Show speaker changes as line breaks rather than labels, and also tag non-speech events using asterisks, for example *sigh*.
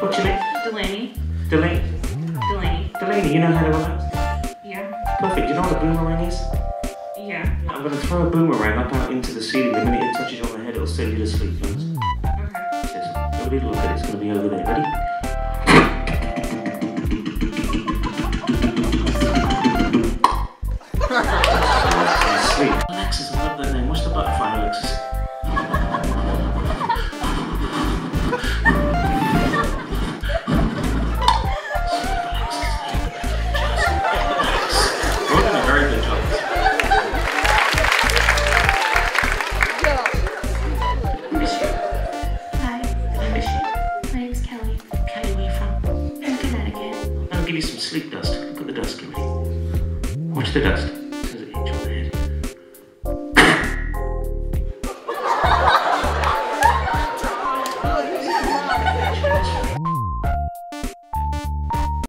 Delaney.
Delaney.
Delaney.
Delaney, you know how to relax?
Yeah.
Perfect. You know what a boomerang is?
Yeah.
I'm going to throw a boomerang up out into the ceiling. The minute it touches you on the head, it'll send you to sleep. Yes.
Okay.
Yes. Nobody look at it. It's going to be over there. Ready? *laughs* Sleep. Give you some sleep dust. Look at the dust, Kimmy. Watch the dust.